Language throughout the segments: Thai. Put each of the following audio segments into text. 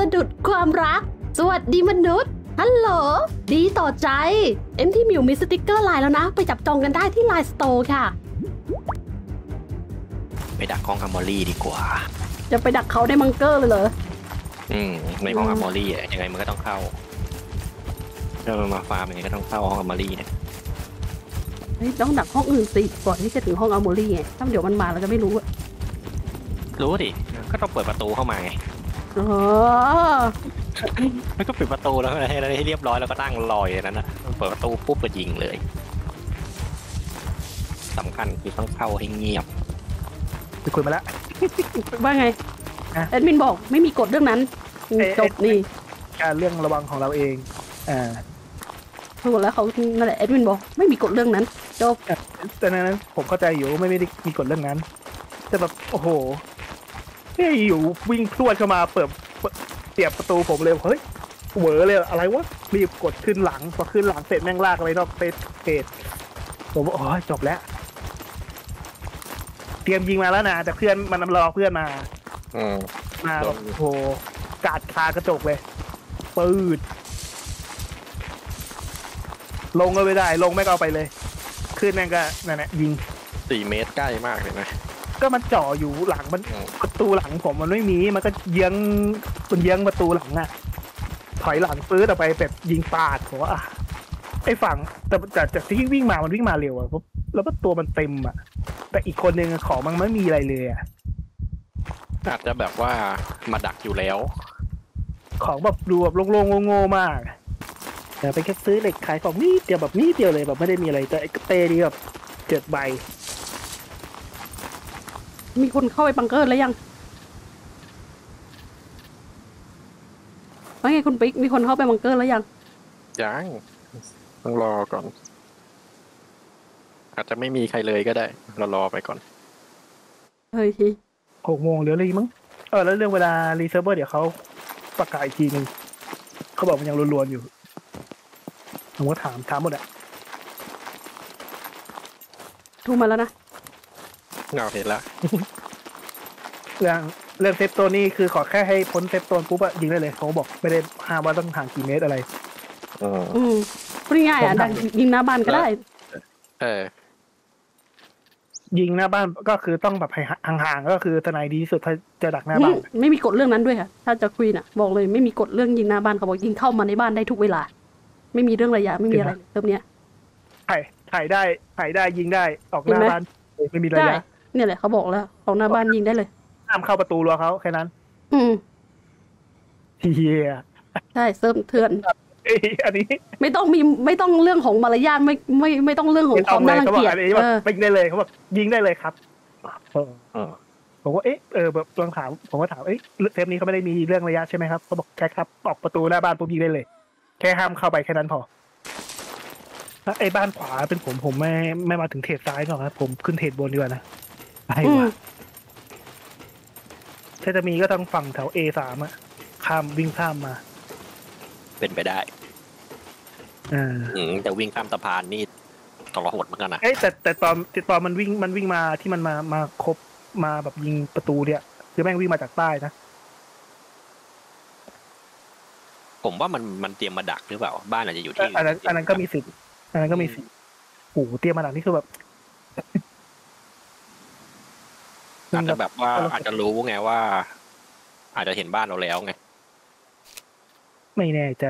สะดุดความรัก สวัสดีมนุษย์ฮัลโหลดีต่อใจ เอ็มที่มิวมีสติกเกอร์ไลน์แล้วนะ ไปจับจองกันได้ที่ LINE Store ค่ะ ไปดักห้อง armory ดีกว่า จะไปดักเขาในมังเกอร์เลยเหรอ อืมในห้องอืม armory อะยังไงมันก็ต้องเข้าถ้ามันมาฟาร์มยังไงก็ต้องเข้าห้อง armory เนี่ยเฮ้ยต้องดักห้องอื่นสิก่อนที่จะถึงห้อง armory ไงถ้าเดี๋ยวมันมาเราจะไม่รู้อะรู้ดิก็ต้องเปิดประตูเข้ามาไง อ๋อแล้วก็ปิดประตูแล้วให้ให้เรียบร้อยแล้วก็ตั้งรอยอย่างนั้นนะเปิดประตูปุ๊บก็ยิงเลยสำคัญคือต้องเข้าให้เงียบไปคุยมาแล้ว ว่าไงอะ แอดมินบอกไม่มีกฎเรื่องนั้นเอ๊ะจบนี่การเรื่องระวังของเราเองอ่าถูกแล้วเขานั่นแหละแอดมินบอกไม่มีกฎเรื่องนั้นจบแต่นั้นผมเข้าใจอยู่ว่าไม่ได้มีกฎเรื่องนั้น แต่แบบโอ้โหเฮ้ยอยู่วิ่งพรวดเข้ามาเปิดเปิดเสียบประตูผมเลยเฮ้ยเหวอเลยอะไรวะรีบกดขึ้นหลังพอขึ้นหลังเสร็จแม่งลากอะไรนอกเฟสเฟสผมว่าโอ้ยจบแล้ว เตรียมยิงมาแล้วนะแต่เพื่อนมันรอเพื่อนมาอืมมาโดแบบนโอ้โหกาดคากระจกเลยปืดลงก็ไม่ได้ ลงไม่ก็เอาไปเลย ขึ้นนั่นก็นั่นแหละยิงสี่เมตรใกล้มากเลยนะ ก็มันจ่ออยู่หลังมันอืมประตูหลังผมมันไม่มี มันก็เยื้องมันเยื้องประตูหลังอะถอยหลังปื้ดออกไปแบบยิงปาดผมว่าอะไอ้ฝั่งแต่แต่จากที่วิ่งมามันวิ่งมาเร็วอะปุ๊บแล้วก็ตัวมันเต็มอะแต่อีกคนนึงอะของมันไม่มีอะไรเลยอะอาจจะแบบว่ามาดักอยู่แล้ว ของแบบดูแบบโล่งๆโง่ๆมากแต่ไปแค่ซื้อเหล็กขายของนี่เดียวแบบนี่เดียวเลยแบบไม่ได้มีอะไรแต่ไอ้เตนี่แบบเจ็ดใบ มีคนเข้าไปบังเกอร์แล้วยังว่าไงคุณปิ๊กมีคนเข้าไปบังเกอร์แล้วยัง ยังต้องรอก่อน อาจจะไม่มีใครเลยก็ได้ เรารอไปก่อน เฮ้ยหกโมงเหลืออะไรมั้ง เออ แล้วเรื่องเวลา re เซิร์ฟเวอร์เดี๋ยวเขาประกาศอีกทีหนึ่งเขาบอกมันยังรวนๆอยู่ผมก็ถามถามหมดอะทูมาแล้วนะ เงาเห็นแล้วเรื่องเรื่อง safe zone นี่คือขอแค่ให้พ้น safe zone ปุ๊บอะยิงได้เลยเขาบอกไม่ได้ห้ามว่าต้องห่างกี่เมตรอะไรอืมอืมพูดง่ายๆอะผมทำดังยิงหน้าบ้านก็ได้ เออ ยิงหน้าบ้านก็คือต้องแบบให้ห่างๆก็คือทนายดีที่สุดถ้าจะดักหน้าอืบ้ามนไม่มีกฎเรื่องนั้นด้วยค่ะ ถ้าจะคุยน่ะ บอกเลยไม่มีกฎเรื่องยิงหน้าบ้านเขาบอกยิงเข้ามาในบ้านได้ทุกเวลา ไม่มีเรื่องระยะไม่มีอะไรเติมเนี้ยถ่ายถ่ายได้ถ่ายได้ยิงได้ออกหน้าเห็นไหมบ้านไม่มีระใช่ยะ เนี่ยแหละเขาบอกแล้วของหน้าบ้านยิงได้เลย ห้ามเข้าประตูรั้วเขาแค่นั้นอืมเฮียใช่เซิร์ฟเถื่อน เอ้ยอันนี้ไม่ต้องมีไม่ต้องเรื่องของมารยาทไม่ไม่ไม่ต้องเรื่องของไม่คต้อวางมเลน่ายรังเขาบอกเกียจอันนี้แบบเออยิงได้เลยเขาบอกยิงได้เลยครับเออเออผมว่าเอ๊ะเออแบบลองถามผมก็ถามเอ๊ะเทปนี้เขาไม่ได้มีเรื่องระยะใช่ไหมครับเขาบอกแค่ครับออกประตูหน้าบ้านปุ๊บยิงได้เลย แค่ห้ามเข้าไปแค่นั้นพอแล้วไอ้บ้านขวาเป็นผมผมไม่ไม่มาถึงเทปซ้ายหรอกครับผมขึ้นเทปบนดีกว่านะ ไอ้อืมวะถ้าจะมีก็ต้องฝั่งแถว A สามอะข้ามวิ่งข้ามมา เป็นไปได้อ่าอืมแต่วิ่งข้ามสะพานนี่ทรหดเหมือนกันนะเอ้ยแต่แต่ตอนแต่ตอนมันวิ่งมันวิ่งมาที่มันมามาครบมาแบบยิงประตูเนี่ย คือแม่งวิ่งมาจากใต้นะผมว่ามันมันเตรียมมาดักหรือเปล่า บ้านอาจจะอยู่ที่อันนั้นอันนั้นก็มีสิทธิ์อันนั้นก็มีสิทธิ์โอ้โหเตรียมมาหนักนี่คือแบบ อาจจะแบบว่าเออออาจจะรู้ไงว่า อาจจะเห็นบ้านเราแล้วไง ไม่แน่ใจ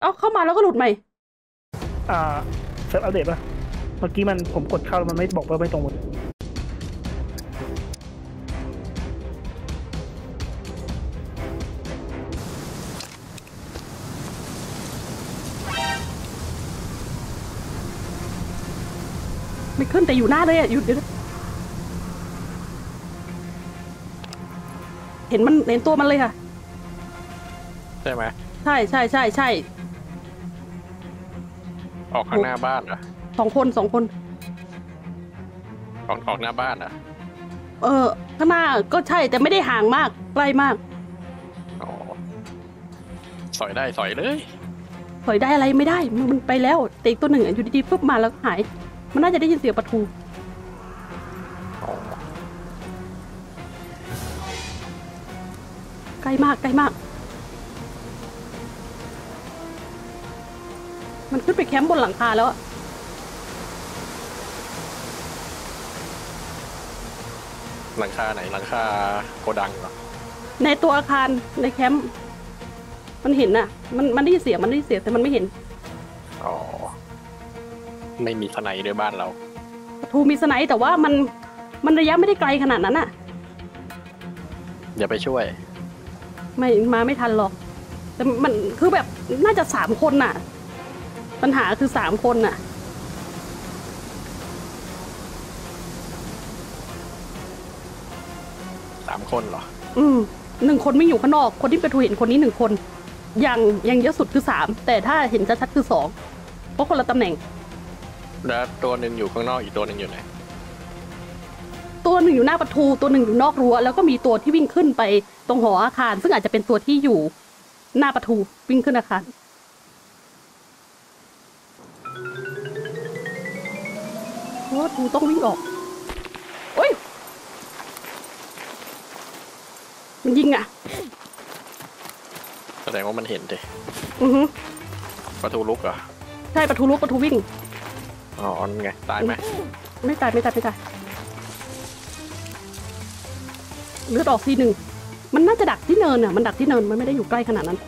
เอาเข้ามาแล้วก็หลุดใหม่ อ่าเซิร์ฟอัปเดตป่ะ เมื่อกี้มันผมกดเข้าแล้วมันไม่บอกว่าไม่ตรงหมด ไม่ขึ้นแต่อยู่หน้าเลยอะหยุดเดี๋ยวนะเห็นมันเห็นตัวมันเลยค่ะ ใช่ไหมใช่ใช่ใช่ใช่ออกข้างหน้าบ้านเหรอสองคนสองคน ออกออกหน้าบ้านเหรอเออข้างหน้าก็ใช่แต่ไม่ได้ห่างมากใกล้มากอ๋อสอยได้สอยเลยถอยได้อะไรไม่ได้มันมันไปแล้วแต่อีกตัวหนึ่งอะอยู่ดีๆปุ๊บมาแล้วหาย มันน่าจะได้ยินเสียงประตูอ๋อใกล้มากใกล้มาก มันขึ้นไปแคมป์บนหลังคาแล้วอะหลังคาไหนหลังคาโกดังเหรอในตัวอาคารในแคมป์มันเห็นน่ะ มันมันได้ยินเสียงมันได้ยินเสียงแต่มันไม่เห็นอ๋อ ไม่มีสไนด์ด้วยบ้านเราประตูมีสไนด์แต่ว่ามันมันระยะไม่ได้ไกลขนาดนั้นอะอย่าไปช่วย ไม่มาไม่ทันหรอก แต่มันคือแบบน่าจะสามคนน่ะ ปัญหาคือสามคนน่ะ สามคนเหรอ อืมหนึ่งคนไม่อยู่ข้างนอก คนที่ประตูเห็นคนนี้หนึ่งคน อย่างอย่างเยอะสุดคือสามแต่ถ้าเห็นชัดๆคือสองเพราะคนละตำแหน่ง แล้วตัวหนึ่งอยู่ข้างนอกอีกตัวหนึ่งอยู่ไหนตัวหนึ่งอยู่หน้าประตูตัวหนึ่งอยู่นอกรั้วแล้วก็มีตัวที่วิ่งขึ้นไปตรงหออาคาร ซึ่งอาจจะเป็นตัวที่อยู่ หน้าประตูวิ่งขึ้นอาคารเพราะว่าประตูต้องวิ่งออกโอ้ยมันยิงอะแสดงว่ามันเห็นดิอือฮึประตูลุกเหรอใช่ประตูลุกประตูวิ่ง อ๋อนั่นไง ตายไหมไม่ตายไม่ตายไม่ตายเลือดออกทีหนึ่ง มันน่าจะดักที่เนินอะ มันดักที่เนิน มันไม่ได้อยู่ใกล้ขนาดนั้น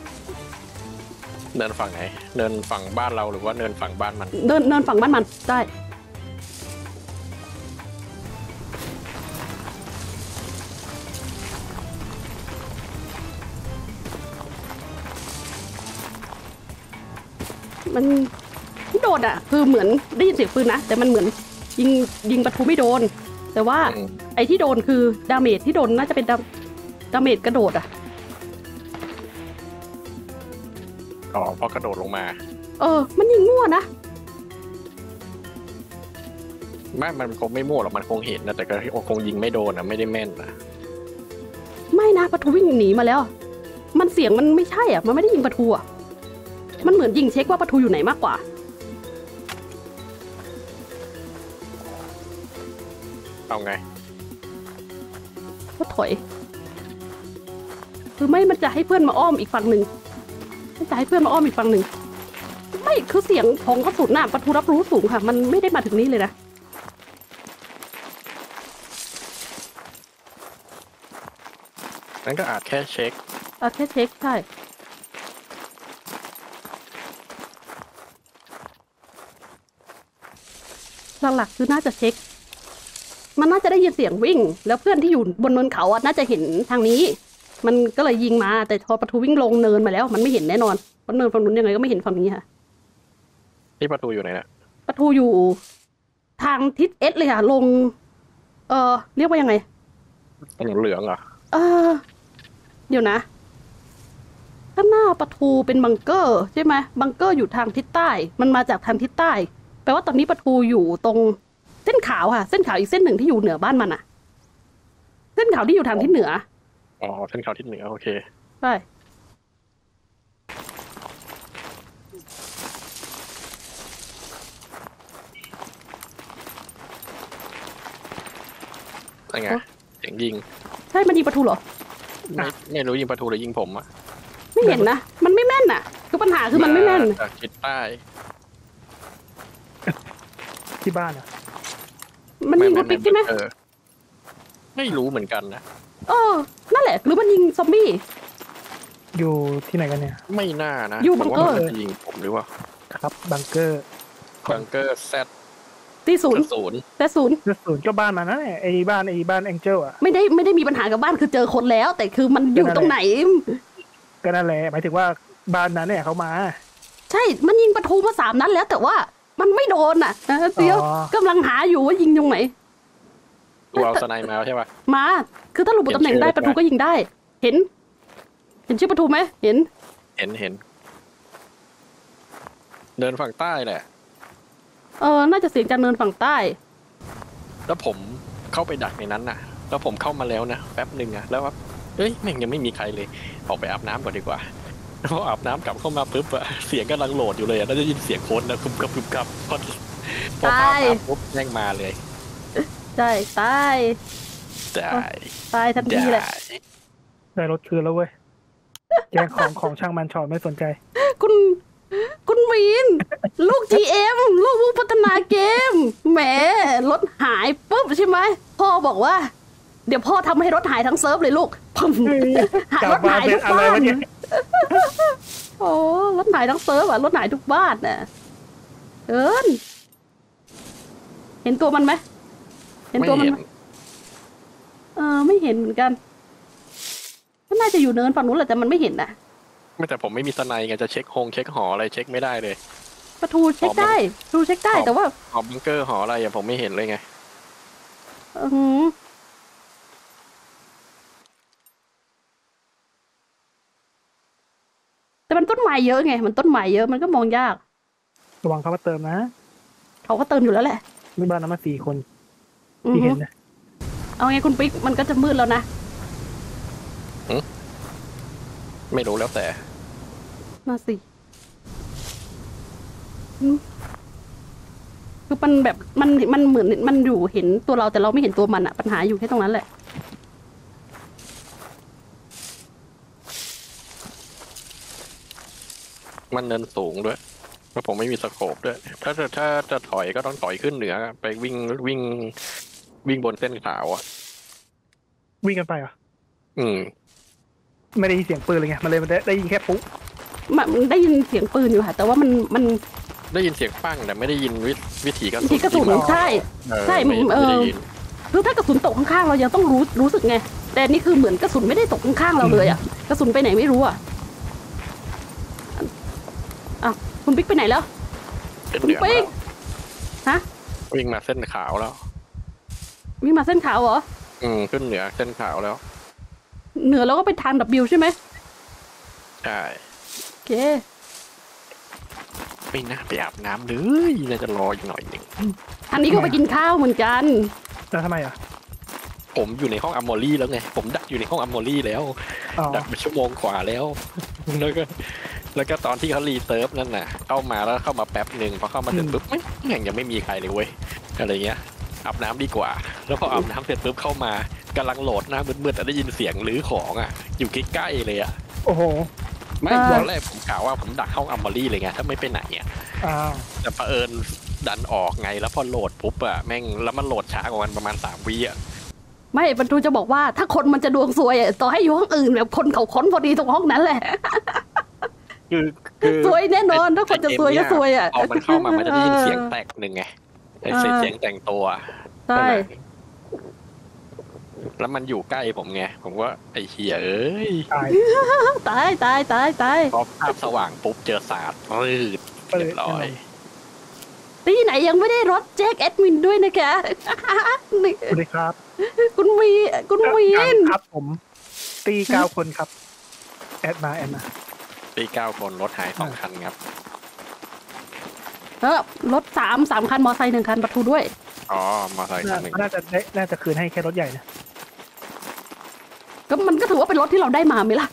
เดินฝั่งไหนเดินฝั่งบ้านเราหรือว่าเดินฝั่งบ้านมันเดินเนินฝั่งบ้านมัน ได้ มัน อะคือเหมือนได้ยินเสียงปืนนะ แต่มันเหมือนยิงยิงประตูไม่โดน แต่ว่าอืม ไอ้ที่โดนคือ damage ที่โดนน่าจะเป็นดา damage กระโดดอะอ๋อเพราะกระโดดลงมาเออ มันยิงมั่วนะ ไม่มันคงไม่มั่วหรอกมันคงเห็นนะแต่ก็คงยิงไม่โดนนะไม่ได้แม่นนะไม่นะประตูวิ่งหนีมาแล้ว มันเสียงมันไม่ใช่อะ มันไม่ได้ยิงประตูอะ มันเหมือนยิงเช็คว่าประตูอยู่ไหนมากกว่า เอาไง ก็ถอย คือไม่มันจะให้เพื่อนมาอ้อมอีกฝั่งหนึ่งมันจะให้เพื่อนมาอ้อมอีกฝั่งหนึ่ง ไม่คือเสียงของกระสุนน่ะประตูรับรู้สูงค่ะ มันไม่ได้มาถึงนี้เลยนะนั่นก็อาจแค่เช็คเอาแค่เช็คใช่หลักๆคือน่าจะเช็ค มันน่าจะได้ยินเสียงวิ่ง แล้วเพื่อนที่อยู่บนเนินเขาอะน่าจะเห็นทางนี้ มันก็เลยยิงมา แต่พอประตูวิ่งลงเนินมาแล้ว มันไม่เห็นแน่นอนเพราะเนินฝั่งนู้นยังไงก็ไม่เห็นฝั่งนี้ค่ะที่ประตูอยู่ไหนนะประตูอยู่ ทางทิศเอสเลยค่ะ ลง เออเรียกว่ายังไงเหลืองๆเหรอเออ เดี๋ยวนะข้างหน้าประตูเป็นบังเกอร์ใช่ไหมบังเกอร์อยู่ทางทิศใต้ มันมาจากทางทิศใต้ แปลว่าตอนนี้ประตูอยู่ตรง เส้นขาวค่ะ เส้นขาวอีกเส้นหนึ่งที่อยู่เหนือบ้านมันอะเส้นขาวที่อยู่ทางทิศเหนือ อ๋อ เส้นเขาทิศเหนือ โอเค ใช่ยังไงเสียงยิง ใช่มันยิงประตูเหรอ ไม่ไม่รู้ยิงประตูหรือยิงผมอะไม่เห็นนะ มันไม่แม่นน่ะคือปัญหาคือมันไม่แม่นจากทิศใต้ที่บ้านอะ มันยิงรถปิ๊กใช่ไหมเออไม่รู้เหมือนกันนะเออนั่นแหละ หรือมันยิงซอมบี้ อยู่ที่ไหนกันเนี่ย ไม่น่านะอยู่บังเกอร์ ผมว่ามันจะยิงผมหรือว่าครับบังเกอร์บังเกอร์แซดตีศูนย์ศูนย์แต่ศูนย์กระสุนก็บ้านมันนั่นแหละไอ้บ้านไอ้บ้านแองเจิลอะไม่ได้ไม่ได้มีปัญหากับบ้านคือเจอคนแล้ว แต่คือมันอยู่ตรงไหน ก็นั่นแหละหมายถึงว่าบ้านนั้นเนี่ยเขามา ใช่ มันยิงประตูมาสามนัดแล้วแต่ว่า มันไม่โดนอะนะเดี๋ยวอ๋อกำลังหาอยู่ว่ายิงตรงไหนตัวเอาสไนด์มาใช่ปะมา คือถ้าระบุตำแหน่งได้เห็นชื่อประตูก็ยิงได้ เห็น เห็นชื่อประตูไหมเห็น เห็นเห็น เดินฝั่งใต้แหละ เออ น่าจะเสียงจากเนินฝั่งใต้ แล้วผมเข้าไปดักในนั้นน่ะ แล้วผมเข้ามาแล้วนะแป๊บหนึ่งอะแล้วว่าเอ้ยแม่งยังไม่มีใครเลย ออกไปอาบน้ำก่อนดีกว่า พออาบน้ำกลับเข้ามาปุ๊บอะเสียงกำลังโหลดอยู่เลยอะแล้วจะยินเสียงโค้ดนะคุบกับคุบกับพอพออาบน้ำปุ๊บแม่งมาเลยใช่ตายได้ตายทันทีได้เลยได้รถคืนแล้วเว้ยแย่งของของช่างมันชอตไม่สนใจ คุณ คุณวีน ลูก GM ลูกผู้พัฒนาเกม แหม รถหายปุ๊บใช่ไหม พ่อบอกว่า เดี๋ยวพ่อทำให้รถหายทั้งเซิร์ฟเลยลูกพึ่มหายกลัรบถมาหายเป็ทุนกอะไรบ้านวะเนี่ย โอ้รถหายทั้งเซิร์ฟอะรถหายทุกบ้านน่ะเอินเห็นตัวมันไหมเห็นไม่ตัวมันเห็นไหมเออ ไม่เห็นเหมือนกันก็น่าจะอยู่เนินฝั่งนู้นแหละแต่มันไม่เห็นน่ะไม่แต่ผมไม่มีสไนไงจะเช็คฮงเช็คหออะไรเช็คไม่ได้เลยประตูเช็คได้ประตูเช็คได้อ๋อแต่ว่าหอบังเกอร์หออะไรอะผมไม่เห็นเลยไง อือหือแต่ มันต้นไม้เยอะไง มันต้นไม้เยอะมันก็มองยาก ระวังเขามาเติมนะเขาก็เติมอยู่แล้วแหละมีบ้านน้ำมาสี่คนอือที่หืเห็อนนะเอาไงคุณปิ๊กมันก็จะมืดแล้วนะไม่รู้แล้วแต่ น่าสิอืมคือมันแบบมันมันเหมือนมันอยู่เห็นตัวเราแต่เราไม่เห็นตัวมันอะปัญหาอยู่แค่ตรงนั้นแหละ มันเนินสูงด้วยแล้วผมไม่มีสโคปด้วย ถ้าจะถ้าจะถอยก็ต้องถอยขึ้นเหนือ ไปวิ่งวิ่งวิ่งบนเส้นขาวอะ วิ่งกันไปเหรอะอืม ไม่ได้ยินเสียงปืนเลยไง มันเลยมันได้ได้ยินแค่ปุ๊บมันมันได้ยินเสียงปืนอยู่ค่ะ แต่ว่ามันมันได้ยินเสียงปั้งแต่ไม่ได้ยินวิวิถีกระสุนที่กระสุนที่มันใช่เออใช่ไม่เออไม่ได้ยินคือถ้ากระสุนตกข้างๆเรายังต้องรู้รู้สึกไง แต่อันนี่คือเหมือนกระสุนไม่ได้ตกข้างๆเราเลยอะกระสุนไปไหนไม่รู้อะ อ้าวคุณปิ๊กไปไหนแล้วเป็นคุณเหนือปิ๊กแล้วฮะวิ่งมาเส้นขาวแล้ว วิ่งมาเส้นขาวเหรอ อืมขึ้นเหนือเส้นขาวแล้ว เหนือแล้วก็ไปทาง W ใช่ไหมใช่โอเคไม่น่าไปอาบน้ำเลยน่าจะรออีกหน่อยหนึ่งอันนี้ก็ไปกินข้าวเหมือนกันแล้วทำไมอะ ผมอยู่ในห้อง armory แล้วไง ผมดักอยู่ในห้อง armory แล้วอ๋อดักไปชั่วโมงกว่าแล้ว แล้วก็ แล้วก็ตอนที่เขารีเซิร์ฟนั่นน่ะ เข้ามาแล้วเข้ามาแป๊บหนึ่งพอเข้ามาถึงปุ๊บไม่ยังยังไม่มีใครเลยเว้ยอะไรเงี้ยอาบน้ำดีกว่า แล้วพออาบน้ำเสร็จปุ๊บเข้ามากำลังโหลดหน้ามืดๆแต่ได้ยินเสียงรื้อของอะ อยู่ใกล้ๆเลยอะโอ้โหไม่อ่าตอนแรกผมกล่าวว่าผมดักห้องอัมโมรี่เลยไงถ้าไม่ไปไหนอะอ้าวแต่เผอิญดันออกไงแล้วพอโหลดปุ๊บอะแม่งแล้วมันโหลดช้ากว่ามันประมาณสามวิอะไม่บรรทูจะบอกว่าถ้าคนมันจะดวงซวยอะต่อให้อยู่ห้องอื่นแบบคนเขาค้นพอดีตรงห้องนั้นแหละ คือคือซวยแน่นอนถ้าคนจะซวยก็ซวยอะพอมันเข้ามามันจะได้ยินเออเสียงแตกหนึ่งไงไอ้เออเสียงเสียงแต่งตัวใช่แล้วมันอยู่ใกล้ผมไง ผมว่าไอ้เฮียเอ้ยตายตายตายตายตายพอภาพสว่างปุ๊บเจอสาดปืดเปิดเรียบร้อยตีไหนยังไม่ได้รถแจ็คแอดมินด้วยนะคะนี่สวัสดีครับ คุณวีคุณวียังนครับผม ตีเก้าคนครับ แอดมาแอดมา ตีเก้าคนรถหายสองคันครับเออรถสามสามคันมอไซค์หนึ่งคันประตูด้วย อ๋อมาใส่คันหนึ่งน่าจะได้น่าจะคืนให้แค่รถใหญ่นะก็มันก็ถือว่าเป็นรถที่เราได้มาไหมล่ะ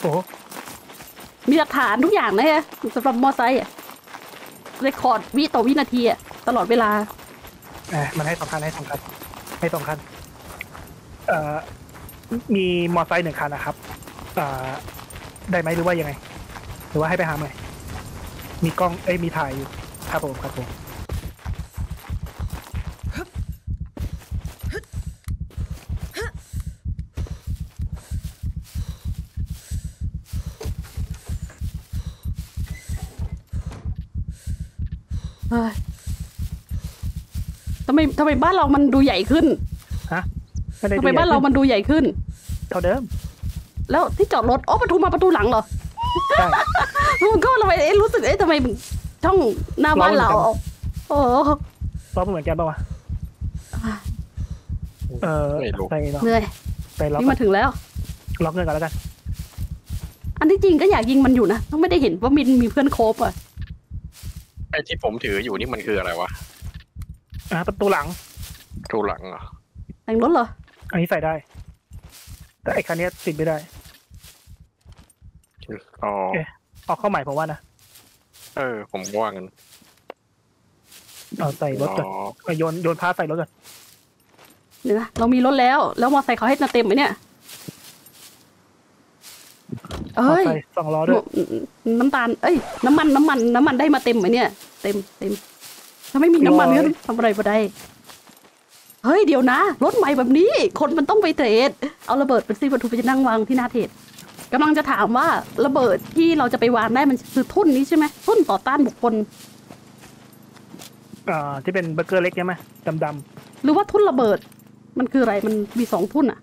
โอ้โหมีหลักฐานทุกอย่างนะฮะสำหรับมอไซค์อะเรคคอร์ดวิต่อวินาทีอะตลอดเวลาแหมมันให้สองคันให้สองคันให้สองคันเอ่อมีมอไซค์หนึ่งคันนะครับ เอ่อ ได้ไหมหรือว่ายังไง หรือว่าให้ไปหาใหม่ มีกล้องเอ้ยมีถ่ายอยู่ครับผมครับผมเฮ้ยทำไมทำไมบ้านเรามันดูใหญ่ขึ้นฮะไม่ได้ทำไมบ้านเรามันดูใหญ่ขึ้น เท่าเดิม แล้วที่จอดรถอ๋อประตูมาประตูหลังเหรอใช่มันก็ทำไมเอ๊ะรู้สึกเอ๊ะทำไมช่องหน้าบ้านเราเราเหมือนกันโอ้ล็อกเหมือนกันปะวะเออไม่รู้ ไปล็อกเหนื่อยไปล็อกนี่มาถึงแล้ว ล็อกเงินกันแล้วกัน อันที่จริงก็อยากยิงมันอยู่นะต้องไม่ได้เห็นว่ามินมีเพื่อนโคบอะไอ้ที่ผมถืออยู่นี่มันคืออะไรวะอะประตูหลังทูหลังเหรอแต่งรถเหรออันนี้ใส่ได้ แต่ไอ้คันเนี้ยติดไม่ได้อ๋อเอาเข้าใหม่ผมว่านะเออ ผมว่างันเอาใส่รถก่อนอ๋อเอาโยนโยนพาใส่รถก่อนเดี๋ยวนะเรามีรถแล้ว แล้วมอไซค์เขาให้มาเต็มไหมเนี่ยเอ้ยเอาใส่สองล้อด้วยน้ำตาลเอ้ยน้ำมันน้ำมัน น้ำมันได้มาเต็มไหมเนี่ย เต็มเต็มถ้าไม่มีน้ำมันร้อยก็ทำอะไรไม่ได้ เฮ้ยเดี๋ยวนะ รถใหม่แบบนี้ คนมันต้องไปเทรด เอาระเบิดไปซิประตูไปจะนั่งวางที่หน้าเทรดกำลังจะถามว่าระเบิดที่เราจะไปวางได้มันคือทุ่นนี้ใช่ไหมทุ่นต่อต้านบุคคลอ่าที่เป็นเบอร์เกอร์เล็กใช่ไหมดำหรือว่าทุ่นระเบิด มันคืออะไรมันมีสองทุ่นอะ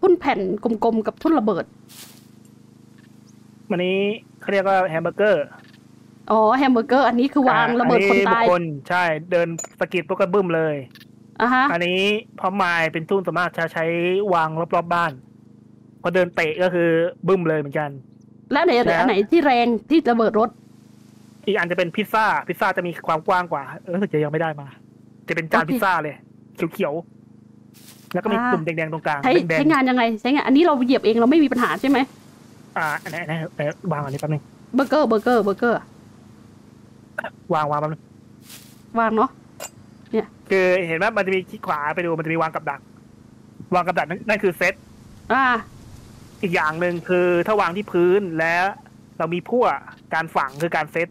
ทุ่นแผ่นกลมๆกับทุ่นระเบิดๆวันนี้เขาเรียกว่าแฮมเบอร์เกอร์อ๋อแฮมเบอร์เกอร์ อันนี้คือวางระเบิดคนตายบุคคลใช่เดินสะกิดพวกกระบึ้มเลย อะฮะอันนี้พอมายเป็นทุ่นสามารถจะใช้วางรอบๆบ้าน พอเดินเตะก็คือบึ้มเลยเหมือนกัน แล้วไหนแล้วอันไหนที่แรงที่ระเบิดรถ อีกอันจะเป็นพิซซ่า พิซซ่าจะมีความกว้างกว่าเออรู้สึกจะยังไม่ได้มา จะเป็นจานโอเคพิซซ่าเลยเขียวๆแล้วก็มีอ่าตุ่มแดงๆตรงกลางใช้แดงใช้งานยังไงใช้งานอันนี้เราเหยียบเองเราไม่มีปัญหาใช่ไหมๆอ่าอันไหนอันไหนเอ่อวางอันนี้แป๊บนึงเบอร์เกอร์เบอร์เกอร์เบอร์เกอร์วางวางแป๊บนึงวางเนาะ คือเห็นไหมมันจะมีที่ขวาไปดูมันจะมีวางกับดัก วางกับดักนั่นนั่นคือเซตอ่า อีกอย่างหนึ่งคือถ้าวางที่พื้นแล้วเรามีพั่วการฝังคือการเซต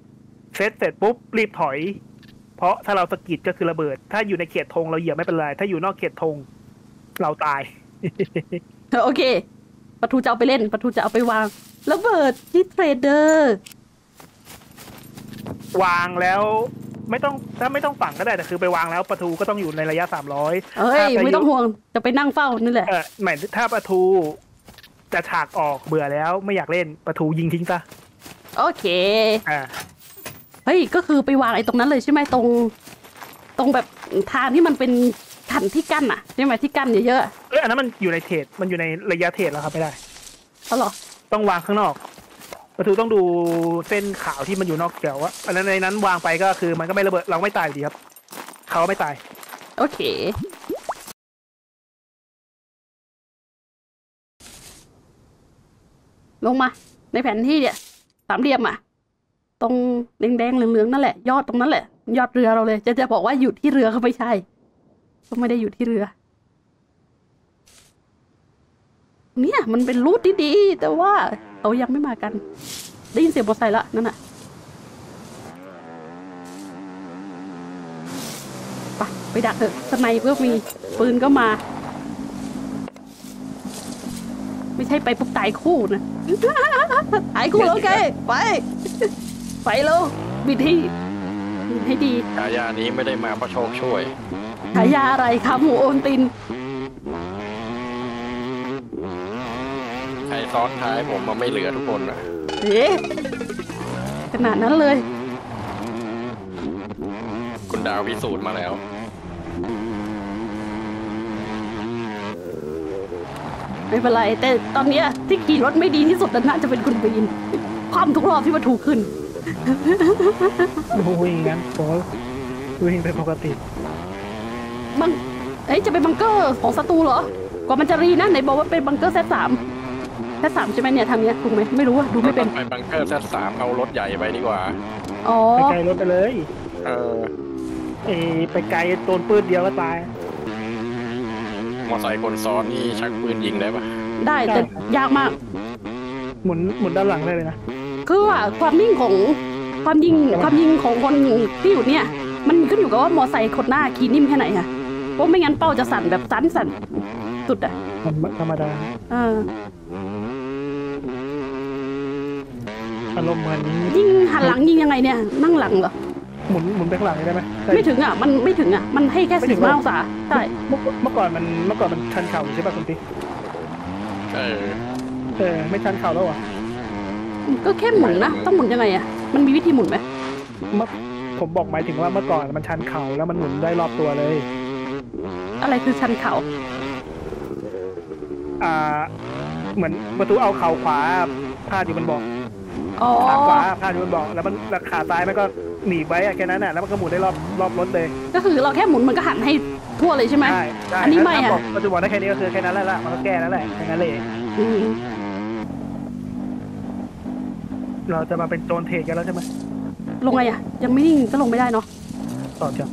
เซตเสร็จปุ๊บรีบถอย เพราะถ้าเราสะกิดก็คือระเบิด ถ้าอยู่ในเขตธงเราเหยียบไม่เป็นไรถ้าอยู่นอกเขตธงเราตาย โอเคปะทูจะเอาไปเล่นปะทูจะเอาไปวางระเบิดที่เทรดเดอร์ วางแล้ว ไม่ต้องถ้าไม่ต้องฝังก็ได้แต่คือไปวางแล้วประตูก็ต้องอยู่ในระยะสามร้อยเอ้ยไม่ต้องห่วงจะไปนั่งเฝ้านี่แหละเออหมายถ้าประตูจะฉากออกเบื่อแล้วไม่อยากเล่นประตูยิงทิ้งซะโอเคอ่าเฮ้ยก็คือไปวางไอ้ตรงนั้นเลยใช่ไหมตรง ตรงแบบทางที่มันเป็นแผ่นที่กั้นอะใช่ไหมที่กั้นเยอะเอยอันนั้นมันอยู่ในเทรดมันอยู่ในระยะเทรดแล้วครับไม่ได้ๆเอาเหรอต้องวางข้างนอก ประตูต้องดูเส้นขาวที่มันอยู่นอกแถวว่อันนั้นในนั้นวางไปก็คือมันก็ไม่ระเบิดเราไม่ตายอยู่ดีครับ เขาไม่ตาย โอเค ลงมา ในแผนที่เนี่ยสามเหลี่ยมอะตรงแดงๆเหลืองๆนั่นแหละ ยอดตรงนั้นแหละ ยอดเรือเราเลย จะจะบอกว่าอยู่ที่เรือก็ไม่ใช่ก็ไม่ได้อยู่ที่เรือ เนี่ย มันเป็นรูทที่ดีแต่ว่า เขายังไม่มากัน ได้ยินเสียงมอเตอร์ไซค์ละนั่นน่ะไปไปดักเถอะสไนเพื่อมีปืนก็มา ไม่ใช่ไปปุ๊บตายคู่นะตายคู่แล้วไงไป ไปแล้วบิดให้บิดให้ดีฉายานี้ไม่ได้มาเพราะโชคช่วยฉายาอะไรคะหมูโอนติน ใคร ซ้อนท้ายผมมาไม่เหลือทุกคนนะเอ๊ะขนาดนั้นเลย คุณดาวพิสูจน์มาแล้ว ไม่เป็นไร แต่ตอนเนี้ยที่ขี่รถไม่ดีที่สุดน่าจะเป็นคุณบีนความทุกรอบที่มาถูกขึ้นวิ่งงั้นผมว่าวิ่งเป็นปกติบังเอ้ยจะเป็นบังเกอร์ของศัตรูเหรอกว่ามันจะรีนะไหนบอกว่าเป็นบังเกอร์เซตสาม เซตสามใช่ไหมเนี่ยทางเนี้ยถูกไหมไม่รู้อะดูไม่เป็น ไปบังเกอร์แซสามเอารถใหญ่ไปดีกว่า อ๋อ ไปไกลรถไปเลยเออเอยไปไกลโดนปืนเดียวก็ตาย มอไซค์คนซ้อนนี่ชักปืนยิงได้ปะได้แต่ยากมาก หมุนหมุนด้านหลังได้เลยนะ คือว่าความนิ่งของความยิงความยิงของคนที่อยู่เนี่ย มันขึ้นอยู่กับว่ามอไซค์คนหน้าขี่นิ่มแค่ไหนอะเพราะไม่งั้นเป้าจะสั่นแบบสั่นสั่นสุดอะมันธรรมดา เออ อารมณ์เหมือนยิงหันหลังยิงยังไงเนี่ยนั่งหลังเหรอหมุนหมุนไปข้างหลังได้ไหมได้ไม่ถึงอะมันไม่ถึงอะมันให้แค่ไม่ถึสิบงหรอห้าองศาใช่เมื่อเมื่อก่อนมันเมื่อก่อนมันชันเข่าอยู่ใช่ป่ะคุณพี่เออเออไม่ชันเข่าแล้วเหรอะก็แค่หมุนนะต้องหมุนยังไงอะมันมีวิธีหมุนไหมเมื่อผมบอกหมายถึงว่าเมื่อก่อนมันชันเข่าแล้วมันหมุนได้รอบตัวเลย อะไรคือชันเข่าอ่า เหมือนประตูเอาเข่าขวาพาดอยู่บนเบอก อ๋อขาขวาพาดอยู่บนเบอกแล้วมันแล้วขาซ้ายมันก็หนีบไว้อะแค่นั้นน่ะแล้วมันก็หมุนได้รอบรอบรถเลยก็คือเราแค่หมุนมันก็หันให้ทั่วเลยใช่ไหม ใช่ใช่อันนี้ไม่อะ ถ้าบอกประตูบอกได้แค่นี้ก็คือแค่นั้นแหละละมันก็แก้นั่นแหละแค่นั้นเลย อืมเราจะมาเป็นโจรเทรดกันแล้วใช่ไหมลงไงอะยังไม่นิ่งก็ลงไม่ได้เนาะต่อจ้ะ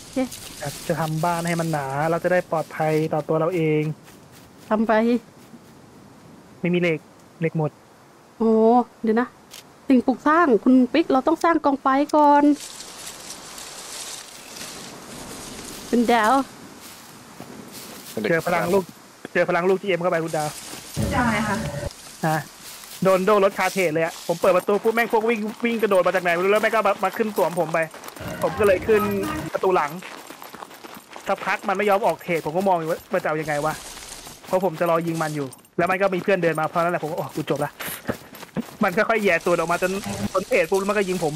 โอเคอยากจะทำบ้านให้มันหนา เราจะได้ปลอดภัยต่อตัวเราเอง ทำไป ไม่มีเหล็กเหล็กหมด โอ้เดี๋ยวนะ สิ่งปลูกสร้างคุณปิ๊กเราต้องสร้างกองไฟก่อน เป็นดาวเจอพลังลูก เจอพลังลูกจีเอ็มเข้าไปคุณดาวจะอะไรคะฮะโดนโดนรถคาเทรดเลยอะผมเปิดประตูปุ๊บแม่งพวกวิ่งวิ่งกระโดดมาจากไหนไม่รู้แล้วแม่งก็มามาขึ้นสวมผมไป ผมก็เลยขึ้นประตูหลังสักพักมันไม่ยอมออกเทรดผมก็มองอยู่ว่ามันจะเอายังไงวะเพราะผมจะรอยิงมันอยู่ แล้วมันก็มีเพื่อนเดินมาเพราะนั้นแหละผมก็โอ้กูจบละมันค่อยๆแย่ตัวออกมาจนจนเทรดปุ๊บแล้วมันก็ยิงผม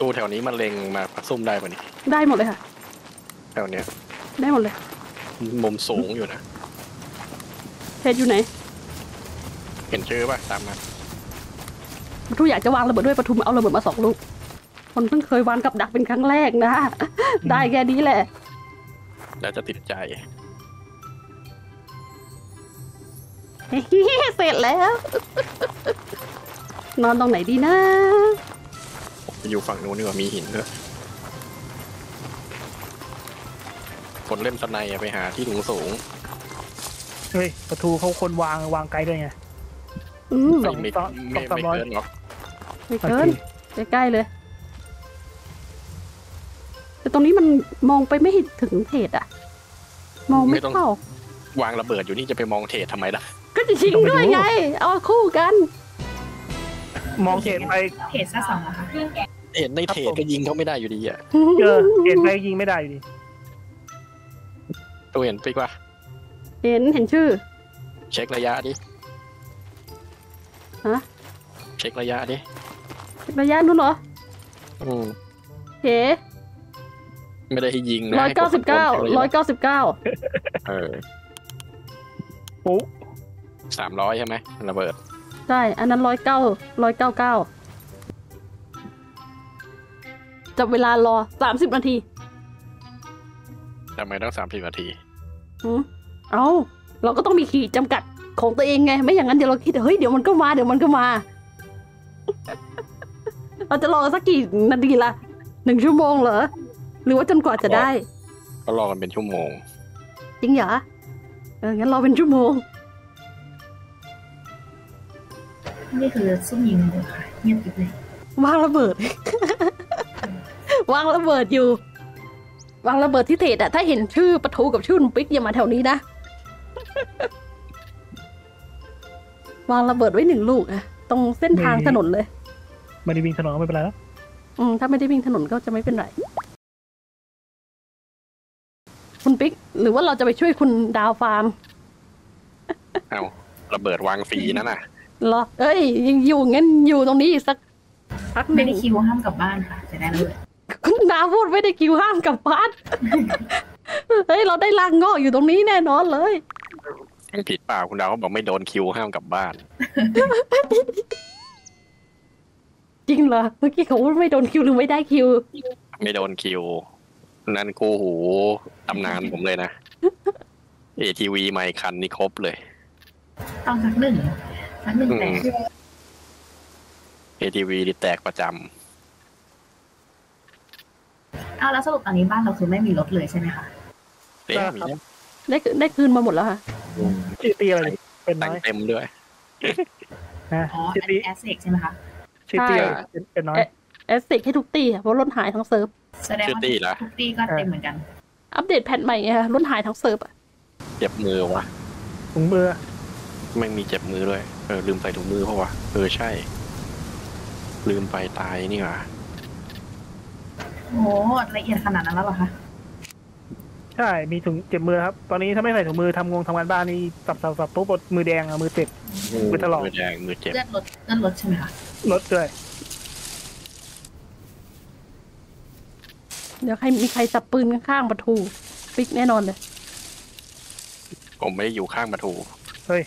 ตู้แถวนี้มันเล็งมาซุ่มได้ปะนี่ได้หมดเลยค่ะ แถวเนี้ยได้หมดเลยมุมสูงอยู่นะเพจอยู่ไหน เห็นชื่อป่ะตามมาปะทูอยากจะวางระเบิดด้วยปะทูเอาระเบิดมาสองลูก คนเพิ่งเคยวางกับดักเป็นครั้งแรกนะ ได้แค่นี้แหละ แล้วจะติดใจ เสร็จแล้ว นอนตรงไหนดีนะ อยู่ฝั่งนู้นนี่ว่ามีหินด้วยคนเล่นสไนด์อะไปหาที่สูงสูงเฮ้ยประตูเขาคนวางวางไกลด้วยไงอืมสองไม่สองไม่สองไม่สามร้อยเกินหรอกไม่โอเกิเคนใกล้ๆเลย แต่ตรงนี้มันมองไปไม่เห็นถึงเพจอะมองไม่เข้าวางระเบิดอยู่นี่จะไปมองเทรดทำไมล่ะ ก็จะชิงด้วยไง เอาคู่กัน มองเห็นไปเพจซะสองเหรอคะเห็นในเทรดก็ยิงเขาไม่ได้อยู่ดีอะเจอเห็นไปยิงไม่ได้อยู่ดีตัวเห็นปิ๊กว่า เห็นเห็นชื่อ เช็คระยะดิฮะเช็คระยะดิระยะนู้นเหรอ อืมเฮ้ไม่ได้ให้ยิงนะร้อยเก้าสิบเก้าร้อยเก้าสิบเก้าเออปุ๊ สามร้อยใช่ไหมระเบิด ใช่ อันนั้นร้อยเก้าร้อยเก้าเก้าจับเวลารอสามสิบนาทีทำไมต้องสามสิบนาทีหืมเอาเราก็ต้องมีขีดจำกัดของตัวเองไง ไม่อย่างนั้นเดี๋ยวเราคิด เฮ้ย เดี๋ยวมันก็มา เดี๋ยวมันก็มา เราจะรอสักกี่นาทีละหนึ่งชั่วโมงเหรอ หรือว่าจนกว่าจะได้ ก็รอกันเป็นชั่วโมง จริงเหรอ เออ งั้นรอเป็นชั่วโมง นี่คือซุ่มยิงเลยค่ะเงียบกริบเลยวางระเบิดวางระเบิดอยู่วางระเบิดที่เทศอะถ้าเห็นชื่อปะทูกับชื่อลุงปิ๊กอย่ามาแถวนี้นะ วางระเบิดไว้หนึ่งลูกอะตรงเส้นทางถนนเลย ไม่ได้วิ่งถนนก็ไม่เป็นไรแล้วอืมถ้าไม่ได้วิ่งถนนก็จะไม่เป็นไร คุณปิ๊ก หรือว่าเราจะไปช่วยคุณดาวฟาร์ม เอาระเบิดวางฟรีนั่นน่ะ เหรอเอ้ย ยังอยู่งั้นอยู่ตรงนี้อีกสักพักหไม่นึ่งได้คิวห้ามกลับบ้านค่ะ จะได้เลย คุณดาวพูดไม่ได้คิวห้ามกลับบ้านเฮ้ยเราได้ลางงอกอยู่ตรงนี้แน่นอนเลย ผิดเปล่าคุณดาวเขาบอกไม่โดนคิวห้ามกลับบ้าน จริงเหรอเมื่อกี้เขาพูดไม่โดนคิวหรือไม่ได้คิว ไม่โดนคิว นั่นกูหูตำนานผมเลยนะ ATV ไมค์คันนี่ครบเลย ต้องสักหนึ่ง สักหนึ่งแต่อืม ATV นี่แตกประจเอาแล้วสรุปตอนนี้บ้านเราคือไม่มีรถเลยใช่ไหมคะำเต็มมีได้ได้คืนมาหมดแล้วค่ะชื่อตีอะไรดิเป็นแต่น้งอยเต็มด้วย นะอ๋อชื่ออันตีนี้แอสเซกใช่ไหมคะชื่อตีอะไรใช่เป็นเป็นน้อย เอ๊ะแอสติกให้ทุกตีอะเพราะรถหายทั้งเซิร์ฟ แสดงชื่อว่าตี้ละทุกตีก็เต็มเหมือนกัน อัปเดตแพทใหม่ไงรถหายทั้งเซิร์ฟอะเจ็บมือวะถุงมือ ไม่งมีเจ็บมือด้วย เออ ลืมใส่ถุงมือเพราะวะเออ ใช่ ลืมไปตายนี่หว่าโอ้ละเอียดขนาดนั้นแล้วเหรอคะ ใช่ มีถุงเจ็บมือครับ ตอนนี้ถ้าไม่ใส่ถุงมือทำงงทำงานบ้านนี่สับสับสับปุ๊บมือแดงอะมือเจ็บ มือถลอก มือแดงมือเจ็บเลือดรถเลือดรถใช่ไหมคะรถด้วย เดี๋ยวใครมีใครจับปืนข้างๆประตูปิ๊กแน่นอนเลย ผมไม่ได้อยู่ข้างประตู เฮ้ย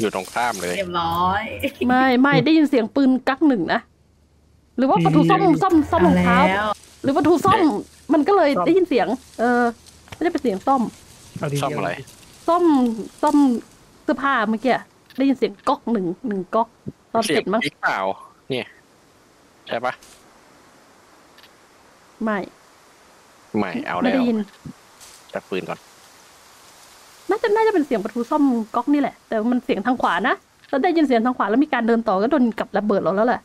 อยู่ตรงข้ามเลย เรียบร้อย ไม่ไม่ได้ยินเสียงปืนกักหนึ่งนะหรือว่าประตูซ่อมซ่อมซ่อมรองเท้าแล้วหรือประตูซ่อมมันก็เลยได้ยินเสียง เออ ไม่ได้เป็นเสียงซ่อมเอาดีซ่อมอะไรซ่อมซ่อมสื้อผ้าเมื่อกี้ได้ยินเสียงก๊อกหนึ่งหนึ่งก๊อกตอนเสีเสยร็งจมั้งกิ๊กเปล่าเนี่ยใช่ปะไม่ ไม่เอาไม่แล้ได้วยินจับปืนก่อน น่าจะน่าจะเป็นเสียงประตูซ่อมก๊อกนี่แหละ แต่มันเสียงทางขวานะแล้วได้ยินเสียงทางขวาแล้วมีการเดินต่อก็โดนกับระเบิดเราแล้วแหละ